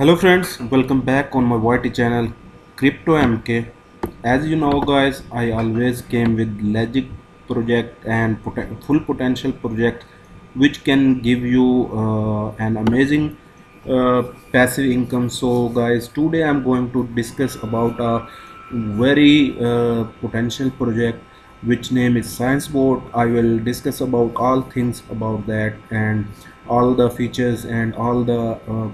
Hello friends, welcome back on my YT channel Crypto MK. As you know guys, I always came with legit project and poten- full potential project which can give you uh, an amazing uh, passive income. So guys, today I'm going to discuss about a very uh, potential project which name is Science Bot i will discuss about all things about that and all the features and all the uh,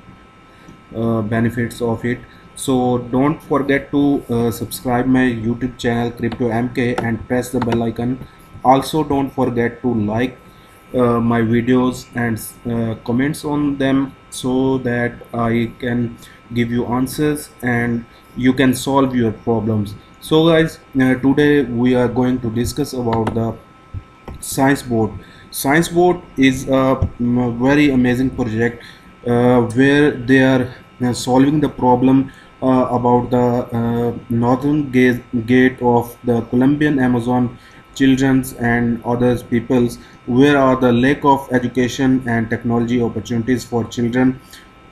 benefits of it. So don't forget to uh, subscribe my youtube channel crypto mk and press the bell icon. Also don't forget to like uh, my videos and uh, comments on them so that i can give you answers and you can solve your problems. So guys uh, today we are going to discuss about the Science Bot. Science Bot is a mm, very amazing project uh, where they are uh, solving the problem uh, about the uh, northern gate, gate of the colombian amazon children's and others peoples. Where are the lack of education and technology opportunities for children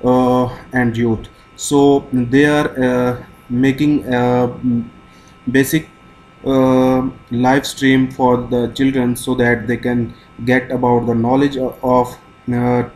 uh, and youth? So they are uh, making a basic uh, live stream for the children so that they can get about the knowledge of uh,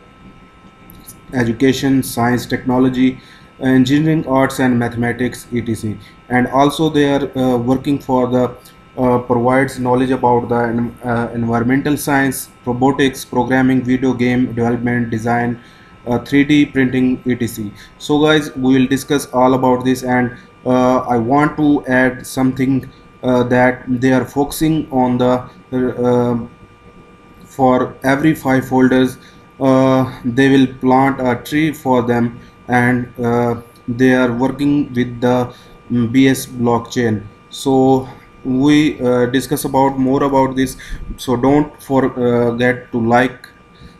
education science technology engineering arts and mathematics etc. And also they are uh, working for the uh, provides knowledge about the uh, environmental science robotics programming video game development design uh, 3d printing etc. So guys we will discuss all about this and uh, i want to add something uh, that they are focusing on the uh, for every five folders uh, they will plant a tree for them and uh, they are working with the mm, bs blockchain. So we uh, discuss about more about this. So don't forget to like.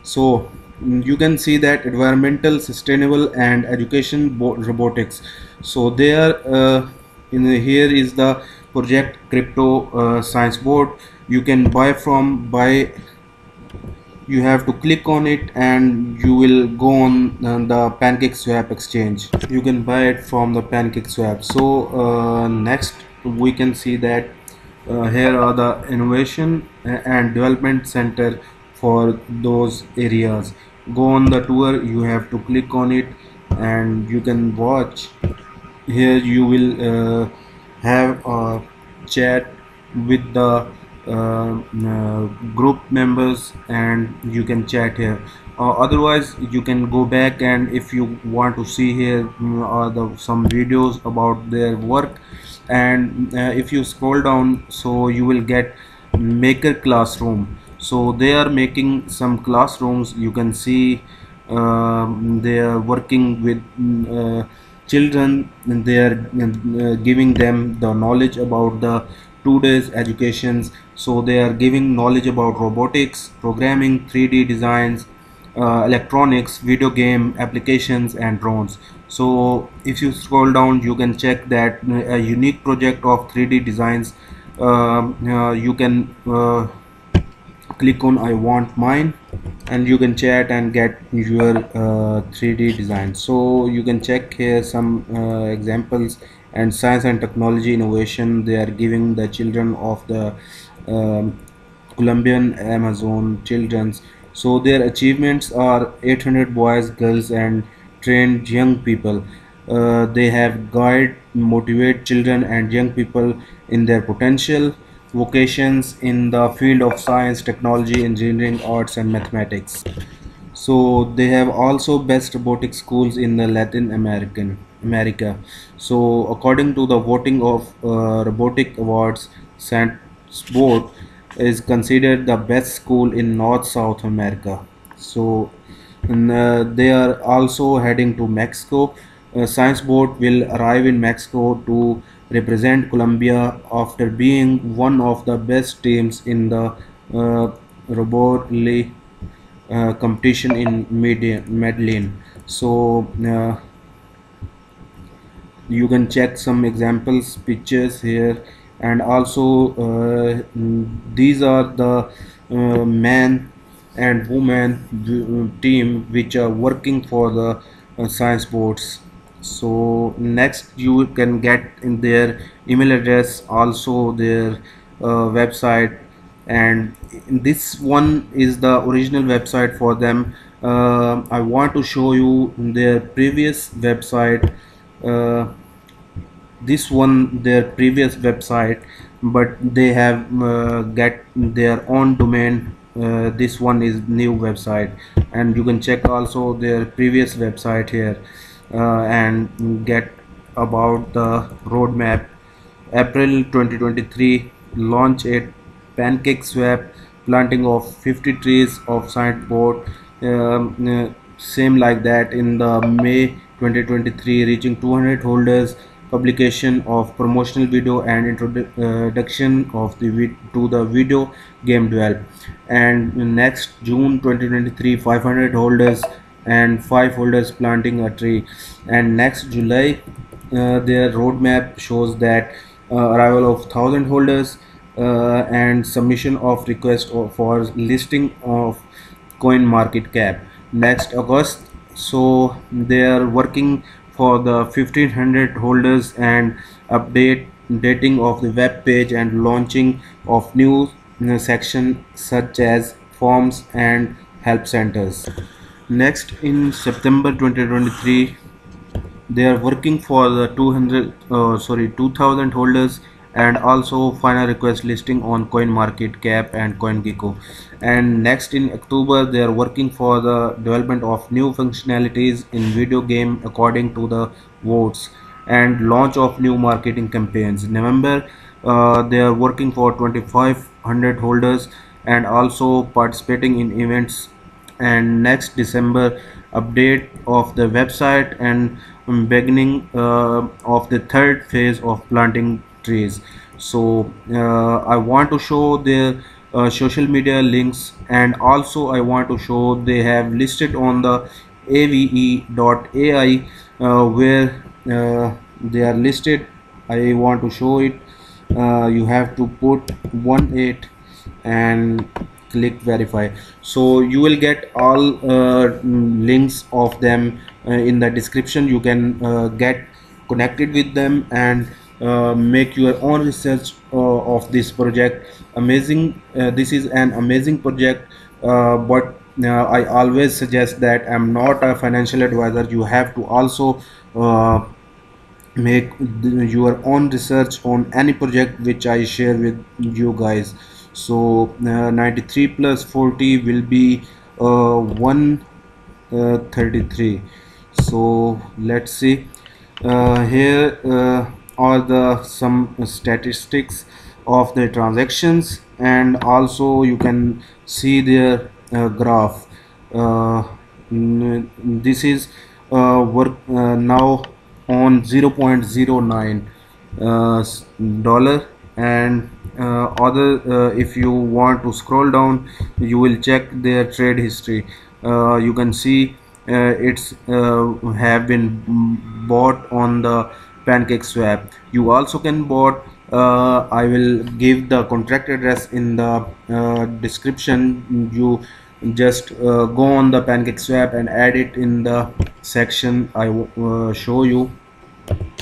So you can see that environmental sustainable and education robotics. So there uh, in the, here is the project crypto uh, science board. You can buy from buy you have to click on it and you will go on uh, the pancake swap exchange. You can buy it from the pancake swap. So uh, next we can see that uh, here are the innovation and development center for those areas. Go on the tour you have to click on it and you can watch. Here you will uh, have a chat with the uh, uh, group members and you can chat here. Uh, otherwise you can go back and if you want to see here mm, are the some videos about their work and uh, if you scroll down so you will get maker classroom. So they are making some classrooms. You can see um, they are working with mm, uh, children and they are uh, giving them the knowledge about the two days educations so they are giving knowledge about robotics programming 3d designs uh, electronics video game applications and drones. So if you scroll down you can check that uh, a unique project of 3d designs. Um, uh, you can uh, click on i want mine and you can chat and get your uh, 3d design. So you can check here some uh, examples and science and technology innovation they are giving the children of the um, colombian amazon children's. So their achievements are 800 boys girls and trained young people. Uh, they have guide motivate children and young people in their potential vocations in the field of science technology engineering arts and mathematics. So they have also best robotic schools in the latin american america so according to the voting of uh, robotic awards board is considered the best school in north south america so and, uh, they are also heading to Mexico. Uh, Science Bot will arrive in Mexico to represent Colombia after being one of the best teams in the uh, Roborly uh, competition in Medellin. So uh, you can check some examples pictures here. And also uh, mm, these are the uh, man and woman w- team which are working for the uh, Science Bots. So next you can get in their email address also their uh, website. And this one is the original website for them. Uh, I want to show you their previous website. Uh, this one their previous website but they have uh, get their own domain uh, this one is new website. And you can check also their previous website here uh, and get about the roadmap. April 2023 launch it pancake swap planting of 50 trees of signboard um, uh, same like that in the May 2023 reaching 200 holders publication of promotional video and introduction of the to the video game duel. And next June 2023 500 holders and 5 holders planting a tree. And next July uh, their roadmap shows that uh, arrival of 1000 holders uh, and submission of request for listing of coin market cap. Next August so they are working for the 1500 holders and update dating of the web page and launching of new section such as forms and help centers. Next in September 2023 they are working for the 200 uh, sorry 2000 holders and also final request listing on coin market cap and coingecko. And next in october they are working for the development of new functionalities in video game according to the votes and launch of new marketing campaigns. In november uh, they are working for 2500 holders and also participating in events. And next december update of the website and beginning uh, of the third phase of planting trees. So uh, I want to show their uh, social media links and also I want to show they have listed on the ave.ai uh, where uh, they are listed. I want to show it. Uh, you have to put 18 and click verify. So you will get all uh, links of them in the description. You can get connected with them and uh, make your own research uh, of this project. Amazing uh, this is an amazing project uh, but uh, I always suggest that I'm not a financial advisor. You have to also make your own research on any project which I share with you guys. So 93 plus 40 will be 133 so let's see. Here or the some statistics of the transactions and also you can see their uh, graph. Uh, this is uh, work uh, now on 0.09 uh, dollar and uh, other if you want to scroll down you will check their trade history. You can see it's have been bought on the pancake swap. You also can bot uh, I will give the contract address in the uh, description. You just uh, go on the pancake swap and add it in the section I uh, show you.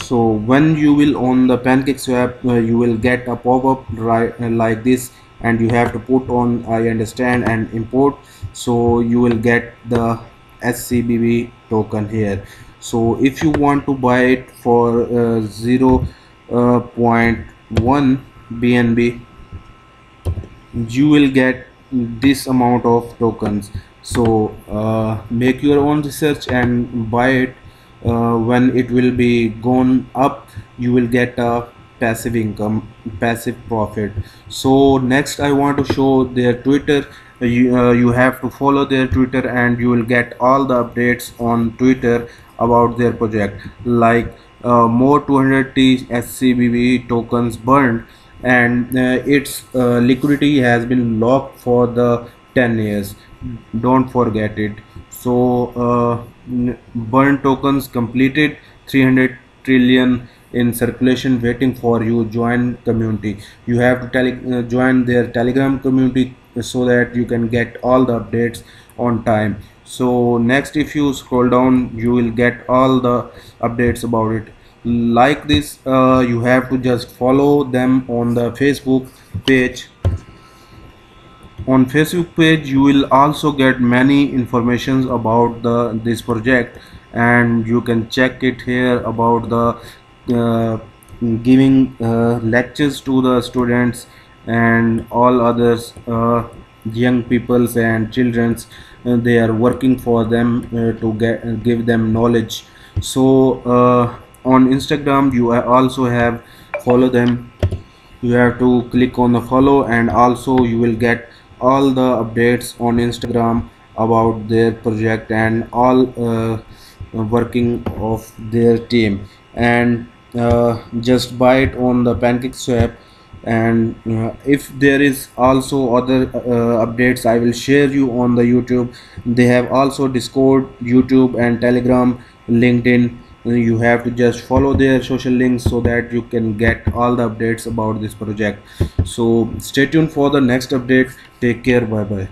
So when you will on the pancake swap uh, you will get a pop-up right uh, like this and you have to put on I understand and import. So you will get the SCBB token here so if you want to buy it for uh, 0 uh, 0.1 BNB you will get this amount of tokens. So uh, make your own research and buy it. Uh, when it will be gone up you will get a passive income passive profit. So next I want to show their Twitter you, uh, you have to follow their Twitter and you will get all the updates on Twitter about their project. Like uh, more 200t SCBB tokens burned and uh, its uh, liquidity has been locked for the 10 years. Don't forget it. So uh, burn tokens completed 300 trillion in circulation waiting for you. Join community. You have to tele uh, join their telegram community so that you can get all the updates on time. So next if you scroll down you will get all the updates about it. Like this uh, you have to just follow them on the facebook page. On facebook page you will also get many informations about the this project and you can check it here about the uh, giving uh, lectures to the students and all others uh, young peoples and children's uh, they are working for them uh, to get give them knowledge. So uh, on instagram you also have follow them. You have to click on the follow and also you will get all the updates on instagram about their project and all uh, working of their team. And uh, just buy it on the PancakeSwap and uh, if there is also other uh, updates i will share you on the youtube. They have also discord youtube and telegram linkedin. You have to just follow their social links so that you can get all the updates about this project. So stay tuned for the next update. Take care. Bye bye